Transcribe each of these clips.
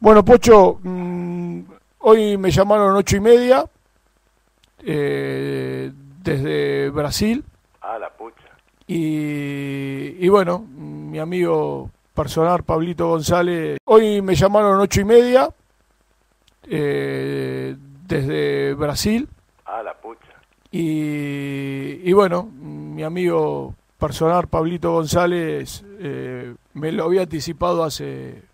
Bueno, Pocho, mm, hoy me llamaron ocho y media eh, desde Brasil. Ah, la pucha. Y, y bueno, mi amigo personal, Pablito González, hoy me llamaron ocho y media eh, desde Brasil. Ah, la pucha. Y, y bueno, mi amigo personal, Pablito González, eh, me lo había anticipado hace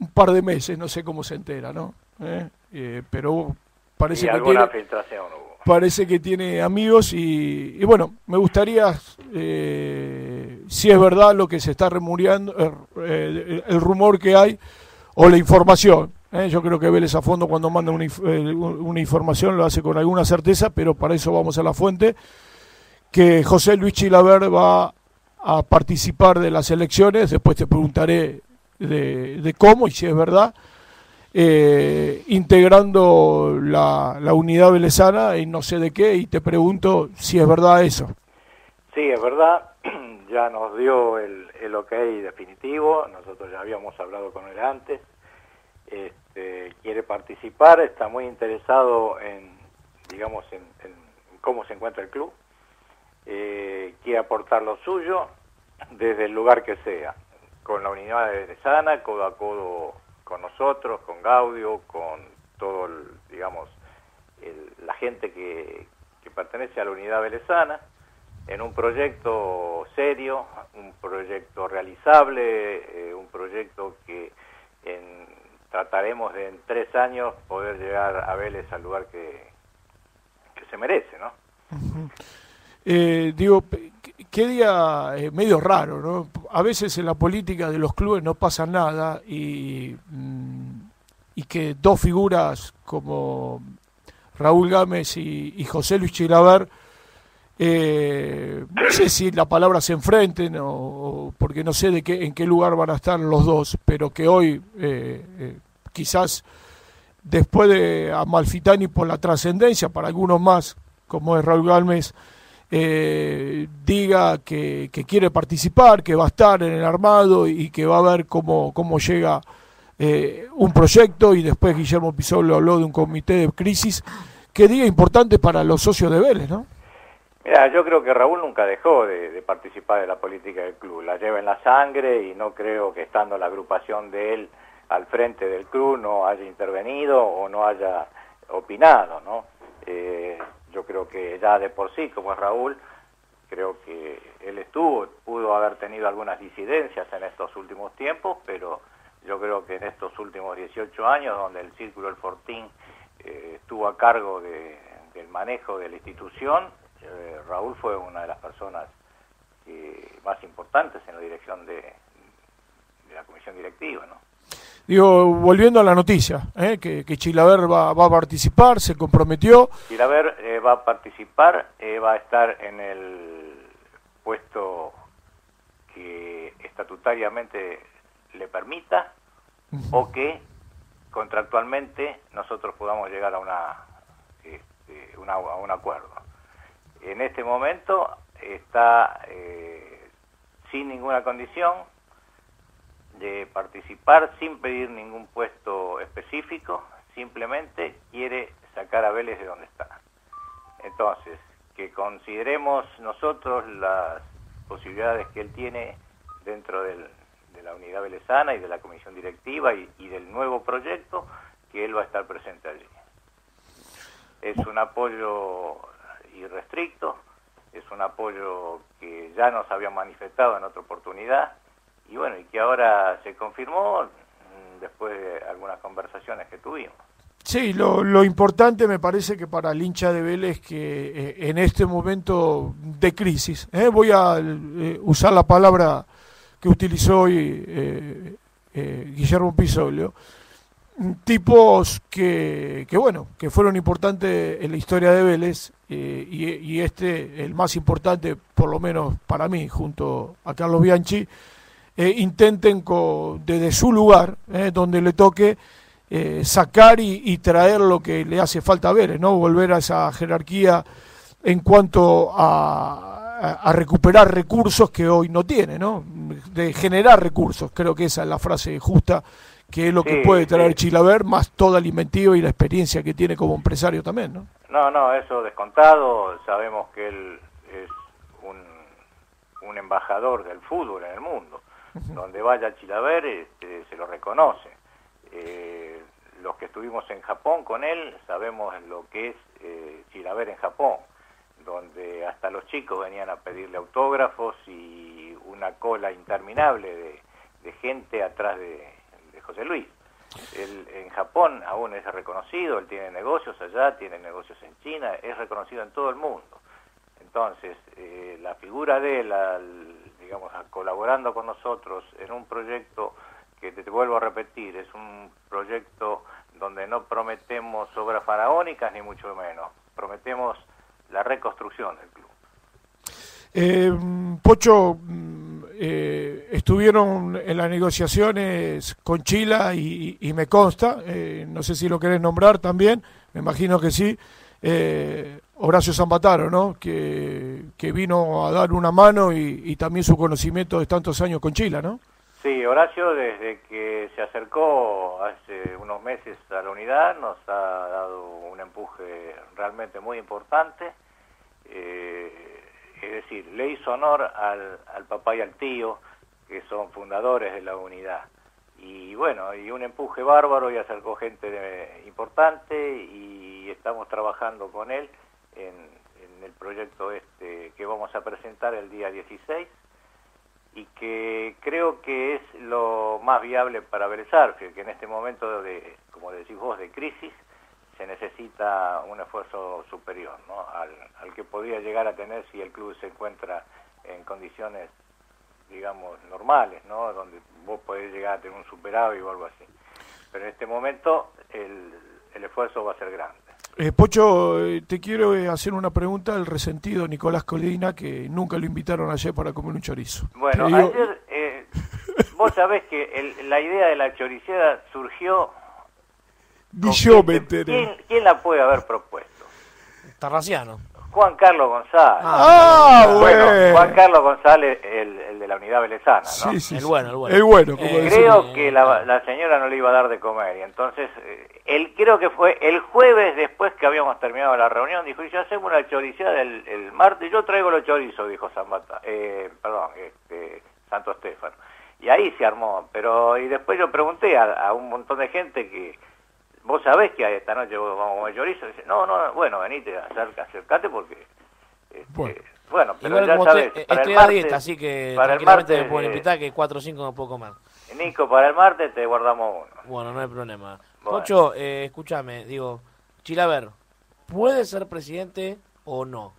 un par de meses, no sé cómo se entera, ¿no? ¿Eh? Eh, pero parece Y que tiene, filtración hubo. parece que tiene amigos y, y bueno, me gustaría, eh, si es verdad lo que se está remuneando, el, el rumor que hay o la información. Yo creo que Vélez a fondo cuando manda una, una información lo hace con alguna certeza, pero para eso vamos a la fuente, que José Luis Chilaver va a participar de las elecciones, después te preguntaré de, de cómo y si es verdad, eh, integrando la, la unidad velezana y no sé de qué, y te pregunto si es verdad eso. Sí, es verdad, ya nos dio el, el ok definitivo, nosotros ya habíamos hablado con él antes, este, quiere participar, está muy interesado en, digamos, en, en cómo se encuentra el club, eh, quiere aportar lo suyo desde el lugar que sea, con la unidad de sana, codo a codo con nosotros, con Gaudio, con todo, el, digamos, el- la gente que, que pertenece a la unidad velezana, en un proyecto serio, un proyecto realizable, eh, un proyecto que en- trataremos de en tres años poder llegar a Vélez al lugar que, que se merece, ¿no? Eh, digo, qué día eh, medio raro, ¿no? A veces en la política de los clubes no pasa nada y, mm, y que dos figuras como Raúl Gámez y, José Luis Chilaver, eh, no sé si la palabra se enfrenten o, o porque no sé de qué, en qué lugar van a estar los dos, pero que hoy eh, eh, quizás después de Amalfitani por la trascendencia, para algunos más, como es Raúl Gámez, eh, diga que, que quiere participar, que va a estar en el armado y que va a ver cómo, llega eh, un proyecto y después Guillermo Pisolo habló de un comité de crisis. Qué día importante para los socios de Vélez, ¿no? Mira, yo creo que Raúl nunca dejó de, de participar de la política del club, la lleva en la sangre y no creo que estando la agrupación de él al frente del club no haya intervenido o no haya opinado, ¿no? Eh, yo creo que ya de por sí, como es Raúl, creo que él estuvo, pudo haber tenido algunas disidencias en estos últimos tiempos, pero yo creo que en estos últimos 18 años, donde el Círculo El Fortín eh, estuvo a cargo de- del manejo de la institución, eh, Raúl fue una de las personas que- más importantes en la dirección de, de la comisión directiva, ¿no? Digo, volviendo a la noticia, ¿eh? que, que Chilaver va, va a participar, se comprometió. Chilaver eh, va a participar, eh, va a estar en el puesto que estatutariamente le permita o que contractualmente nosotros podamos llegar a una, este, una- a un acuerdo. En este momento está eh, sin ninguna condición de participar sin pedir ningún puesto específico, simplemente quiere sacar a Vélez de donde está. Entonces, que consideremos nosotros las posibilidades que él tiene dentro de la unidad velezana y de la comisión directiva y, y del nuevo proyecto, que él va a estar presente allí. Es un apoyo irrestricto, es un apoyo que ya nos había manifestado en otra oportunidad y bueno, y que ahora se confirmó mm, después de algunas conversaciones que tuvimos. Sí, lo, lo importante me parece que para el hincha de Vélez que eh, en este momento de crisis, ¿eh? voy a eh, usar la palabra que utilizó hoy Guillermo Pisolio, tipos que, que, bueno, que fueron importantes en la historia de Vélez y, y este, el más importante, por lo menos para mí, junto a Carlos Bianchi, eh, intenten co- desde su lugar, eh, donde le toque, eh, sacar y, y traer lo que le hace falta a Vélez, ¿no? Volver a esa jerarquía en cuanto a, a- a recuperar recursos que hoy no tiene, ¿no? De generar recursos, creo que esa es la frase justa que es lo que puede traer Chilaver, más toda la inventiva y la experiencia que tiene como empresario también, ¿no? No, no, eso descontado, sabemos que él es un, un embajador del fútbol en el mundo, donde vaya Chilaver este, se lo reconoce. Eh, los que estuvimos en Japón con él sabemos lo que es eh, Chilaver en Japón, donde hasta los chicos venían a pedirle autógrafos y una cola interminable de, gente atrás de, José Luis. Él, en Japón aún es reconocido, él tiene negocios allá, tiene negocios en China, es reconocido en todo el mundo. Entonces, eh, la figura de él, digamos, colaborando con nosotros en un proyecto que te vuelvo a repetir, es un proyecto donde no prometemos obras faraónicas ni mucho menos, prometemos la reconstrucción del club. Eh, Pocho, mm, eh, estuvieron en las negociaciones con Chila y, me consta, eh, no sé si lo querés nombrar también, me imagino que sí, Horacio Zambataro, ¿no? Que, que, vino a dar una mano y, también su conocimiento de tantos años con Chila, ¿no? Sí, Horacio desde que se acercó hace unos meses a la unidad nos ha dado un empuje realmente muy importante. Eh, es decir, le hizo honor al, papá y al tío, que son fundadores de la unidad. Y bueno, y un empuje bárbaro y acercó gente importante y estamos trabajando con él en, en el proyecto este que vamos a presentar el día 16 y que creo que es lo más viable para Vélez que en este momento de, como decís vos, de crisis, se necesita un esfuerzo superior ¿no? al, al que podría llegar a tener si el club se encuentra en condiciones, digamos, normales, ¿no? donde vos podés llegar a tener un superávit o algo así. Pero en este momento el, el esfuerzo va a ser grande. Eh, Pocho, eh, te quiero eh, hacer una pregunta al resentido Nicolás Colina, que nunca lo invitaron ayer para comer un chorizo. Bueno, ayer, eh, vos sabés que la idea de la choricera surgió... Ni yo me enteré. ¿quién, ¿quién, la puede haber propuesto? Tarraciano. Juan Carlos González. Ah, ah bueno. Juan Carlos González, el, de la unidad velezana, ¿no? Sí, sí, el bueno, el bueno. El bueno eh, creo que la, señora no le iba a dar de comer y entonces, eh, él creo que fue el jueves después que habíamos terminado la reunión, dijo, y ya hacemos una choricada el, el martes, yo traigo los chorizos, dijo San eh, perdón, este, Santo Estefano. Y ahí se armó, pero y después yo pregunté a un montón de gente que vos sabés que esta noche vamos a comer chorizo. Dice, no, no, bueno, venite, acerca, acercate porque... Este, bueno. pero ya sabés, para estoy el martes, a dieta, así que para el martes me pueden invitar que 4 o 5 no puedo comer. Nico, para el martes te guardamos uno. Bueno, no hay problema. Pocho, eh, escúchame, digo, Chilaver, ¿puede ser presidente o no?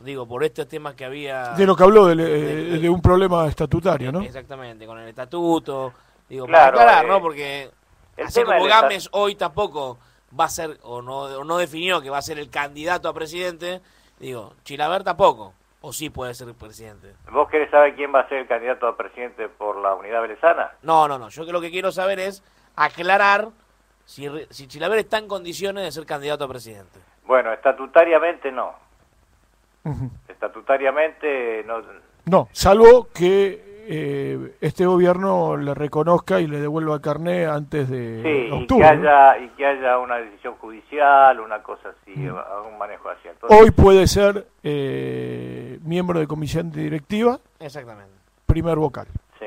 Digo, por estos temas que había... De lo que habló, de, de, de un problema estatutario, ¿no? Exactamente, con el estatuto. Digo, claro, para aclarar, ¿no? Eh, Porque el Así como Gámez hoy tampoco va a ser, o no, no definió que va a ser el candidato a presidente, digo, Chilaver tampoco, o sí puede ser presidente. ¿Vos querés saber quién va a ser el candidato a presidente por la unidad velezana? No, no, no, yo lo que quiero saber es aclarar si, si Chilaver está en condiciones de ser candidato a presidente. Bueno, estatutariamente no. Estatutariamente no. No, salvo que eh, este gobierno le reconozca y le devuelva el carné antes de octubre. Y que, haya, y que haya una decisión judicial, una cosa así, mm. un manejo así. Hoy puede ser eh, miembro de comisión directiva. Exactamente. Primer vocal. Sí.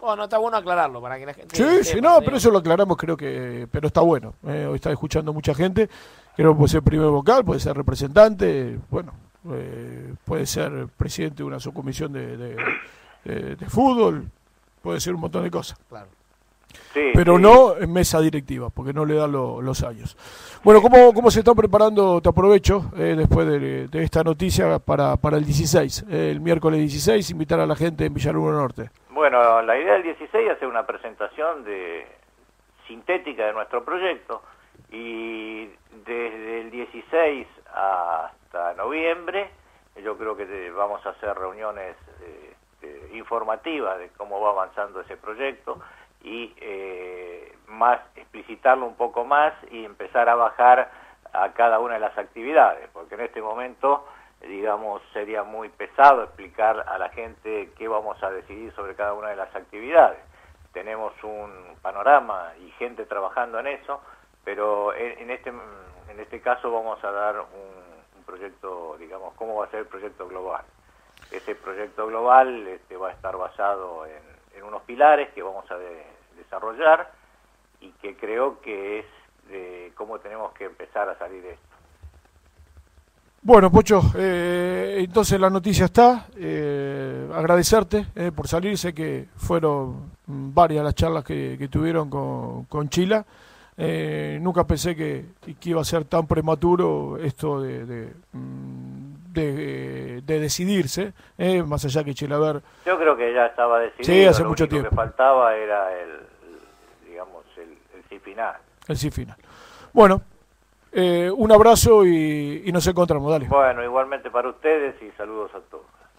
Bueno, está bueno aclararlo para que la gente. Sí, sí, no, pero eso lo aclaramos, creo que. Pero está bueno. Eh, hoy está escuchando mucha gente. Creo que puede ser primer vocal, puede ser representante, bueno, puede ser presidente de una subcomisión de de, fútbol, puede ser un montón de cosas. Claro. pero no en mesa directiva, porque no le dan los años. Bueno, ¿cómo, ¿cómo se están preparando? Te aprovecho eh, después de, esta noticia para, para el 16, el miércoles 16, invitar a la gente en Villarrubo Norte. Bueno, la idea del 16 es hacer una presentación de sintética de nuestro proyecto y desde el 16 hasta noviembre yo creo que vamos a hacer reuniones eh, informativa de cómo va avanzando ese proyecto y eh, más explicitarlo un poco más y empezar a bajar a cada una de las actividades, porque en este momento, digamos, sería muy pesado explicar a la gente qué vamos a decidir sobre cada una de las actividades. tenemos un panorama y gente trabajando en eso, pero en, este, en este caso vamos a dar un, proyecto, digamos, cómo va a ser el proyecto global. Ese proyecto global este, va a estar basado en, unos pilares que vamos a desarrollar y que creo que es de cómo tenemos que empezar a salir de esto. Bueno, Pocho, eh, entonces la noticia está. Eh, agradecerte eh, por salir. Sé que fueron varias las charlas que, tuvieron con, con Chila. nunca pensé que, iba a ser tan prematuro esto de, mm, de, decidirse, más allá que Chilaver. Yo creo que ya estaba decidido. Sí, hace mucho tiempo. Lo que faltaba era el, digamos, el, el sí final. El sí final. Bueno, eh, un abrazo y, y nos encontramos, dale. Bueno, igualmente para ustedes y saludos a todos.